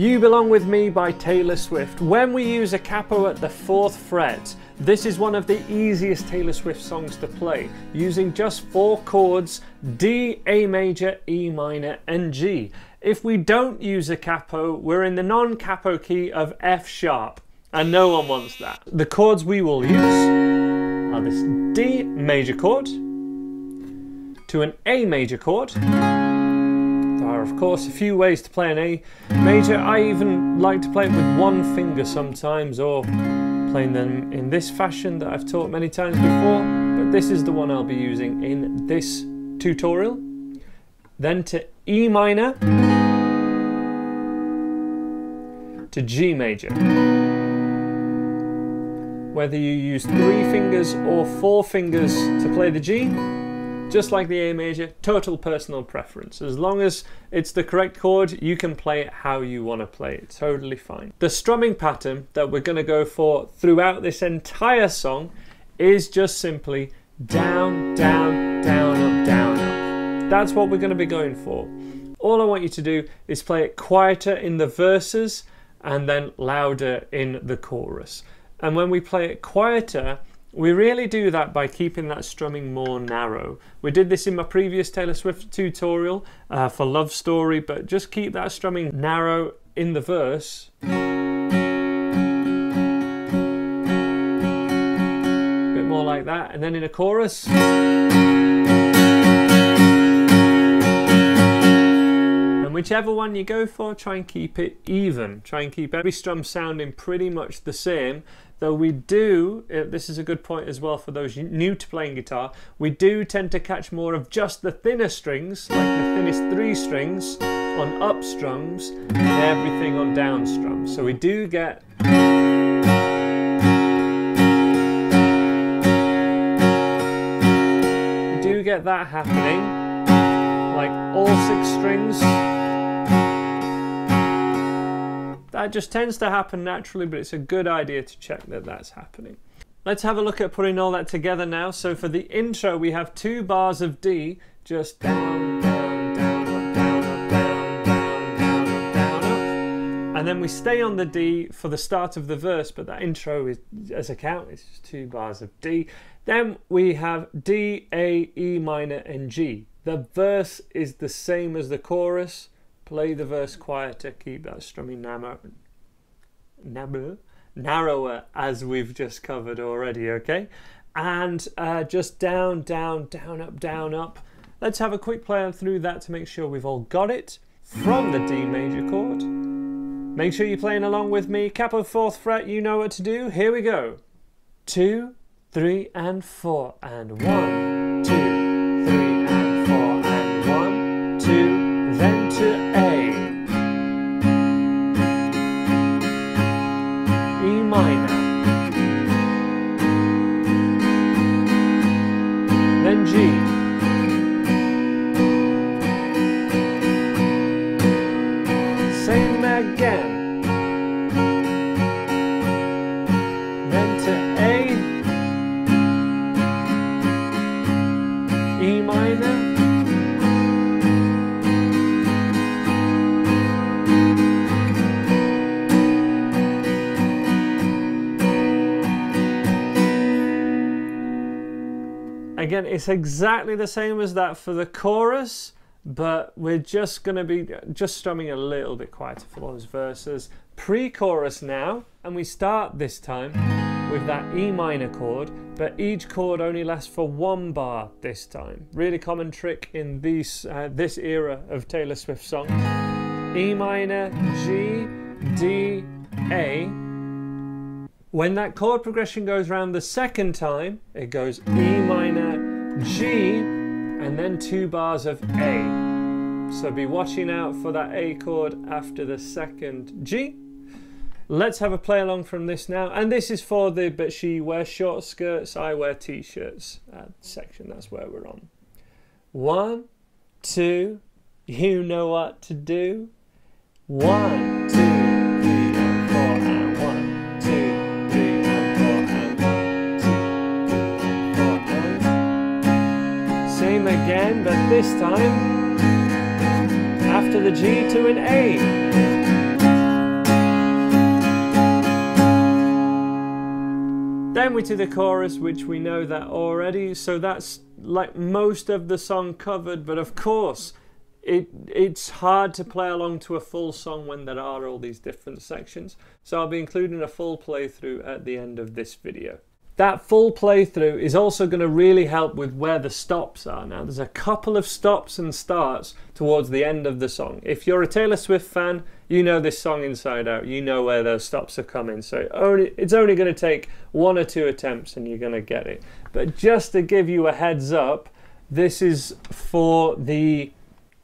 You Belong With Me by Taylor Swift. When we use a capo at the fourth fret, this is one of the easiest Taylor Swift songs to play, using just four chords D, A major, E minor, and G. If we don't use a capo, we're in the non capo key of F sharp, and no one wants that. The chords we will use are this D major chord to an A major chord of course, a few ways to play an A major. I even like to play it with one finger sometimes, or playing them in this fashion that I've taught many times before, but this is the one I'll be using in this tutorial. Then to E minor, to G major. Whether you use three fingers or four fingers to play the G, just like the A major, total personal preference. As long as it's the correct chord, you can play it how you want to play it. Totally fine. The strumming pattern that we're going to go for throughout this entire song is just simply down, down, down, up, down, up. That's what we're going to be going for. All I want you to do is play it quieter in the verses and then louder in the chorus. And when we play it quieter, we really do that by keeping that strumming more narrow. We did this in my previous Taylor Swift tutorial uh, for Love Story, but just keep that strumming narrow in the verse. A bit more like that, and then in a chorus. And whichever one you go for, try and keep it even. Try and keep every strum sounding pretty much the same though we do, uh, this is a good point as well for those new to playing guitar, we do tend to catch more of just the thinner strings, like the thinnest three strings on up strums and everything on down strums. So we do get we do get that happening, like all six strings That just tends to happen naturally, but it's a good idea to check that that's happening. Let's have a look at putting all that together now. So for the intro, we have two bars of D, just down, down, down, up, down, up, down, down, down, down, up. And then we stay on the D for the start of the verse, but that intro is, as a count, it's just two bars of D. Then we have D, A, E minor, and G. The verse is the same as the chorus, Play the verse quieter, keep that strumming narrow, narrow, narrower as we've just covered already, okay? And uh, just down, down, down, up, down, up. Let's have a quick play through that to make sure we've all got it from the D major chord. Make sure you're playing along with me. Capo fourth fret, you know what to do. Here we go. Two, three, and four, and one, Again, it's exactly the same as that for the chorus, but we're just going to be just strumming a little bit quieter for those verses. Pre-chorus now, and we start this time with that E minor chord, but each chord only lasts for one bar this time. Really common trick in these, uh, this era of Taylor Swift songs. E minor, G, D, A, when that chord progression goes round the second time, it goes E minor, G, and then two bars of A. So be watching out for that A chord after the second G. Let's have a play along from this now. And this is for the but she wears short skirts, I wear t-shirts uh, section. That's where we're on. One, two, you know what to do. One, two. same again, but this time after the G to an A. Then we to the chorus, which we know that already, so that's like most of the song covered, but of course it it's hard to play along to a full song when there are all these different sections. So I'll be including a full playthrough at the end of this video. That full playthrough is also going to really help with where the stops are. Now, there's a couple of stops and starts towards the end of the song. If you're a Taylor Swift fan, you know this song inside out. You know where those stops are coming. So it's only going to take one or two attempts and you're going to get it. But just to give you a heads up, this is for the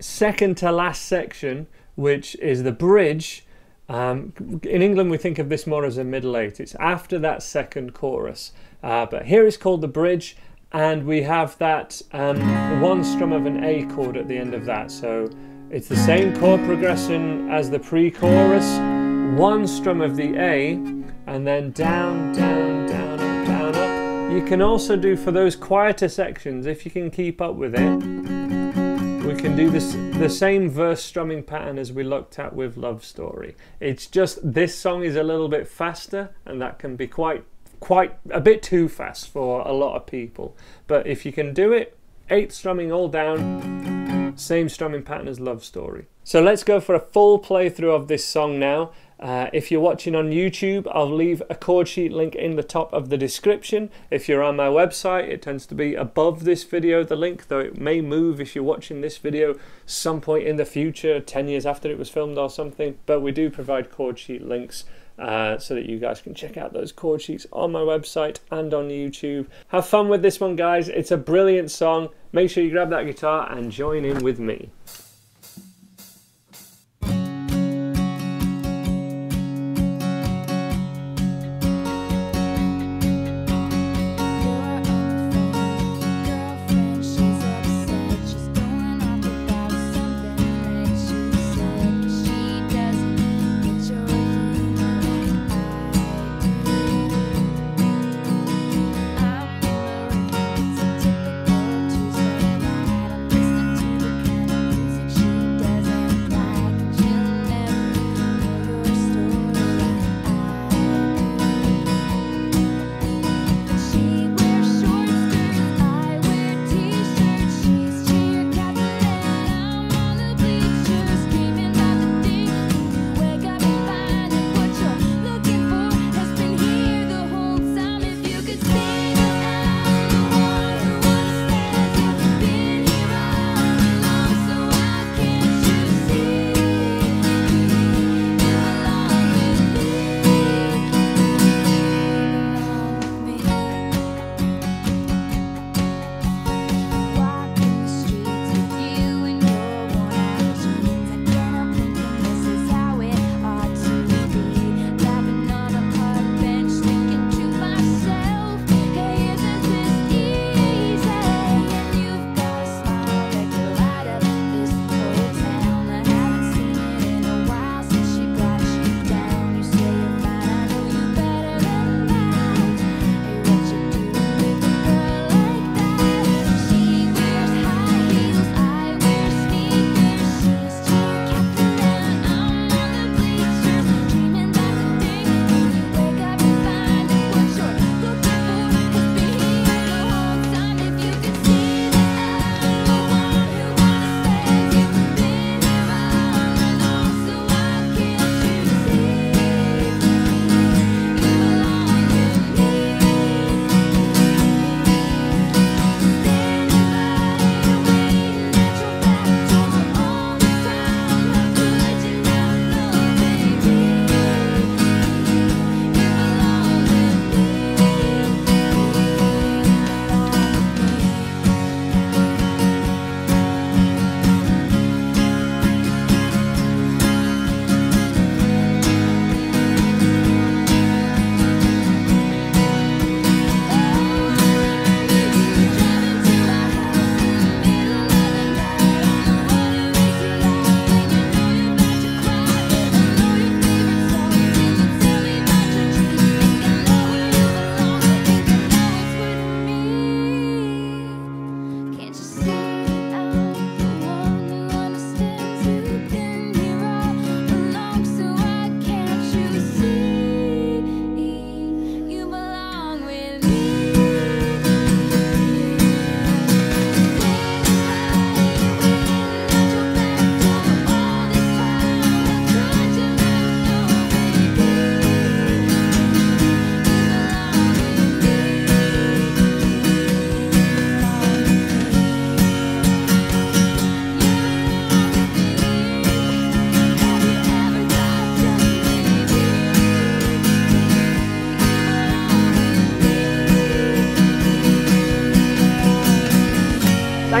second to last section, which is the bridge um, in England, we think of this more as a middle eight. It's after that second chorus. Uh, but here it's called the bridge, and we have that um, one strum of an A chord at the end of that. So it's the same chord progression as the pre chorus, one strum of the A, and then down, down, down, up, down, up. You can also do for those quieter sections, if you can keep up with it we can do this the same verse strumming pattern as we looked at with Love Story. It's just this song is a little bit faster and that can be quite quite a bit too fast for a lot of people. But if you can do it, eight strumming all down, same strumming pattern as Love Story. So let's go for a full playthrough of this song now. Uh, if you're watching on YouTube, I'll leave a chord sheet link in the top of the description. If you're on my website, it tends to be above this video, the link, though it may move if you're watching this video some point in the future, 10 years after it was filmed or something. But we do provide chord sheet links uh, so that you guys can check out those chord sheets on my website and on YouTube. Have fun with this one, guys. It's a brilliant song. Make sure you grab that guitar and join in with me.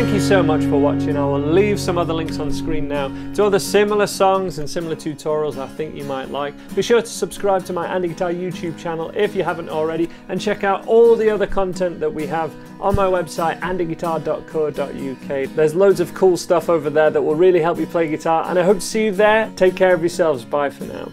Thank you so much for watching. I will leave some other links on screen now to other similar songs and similar tutorials I think you might like. Be sure to subscribe to my Andy Guitar YouTube channel if you haven't already and check out all the other content that we have on my website andyguitar.co.uk. There's loads of cool stuff over there that will really help you play guitar and I hope to see you there. Take care of yourselves. Bye for now.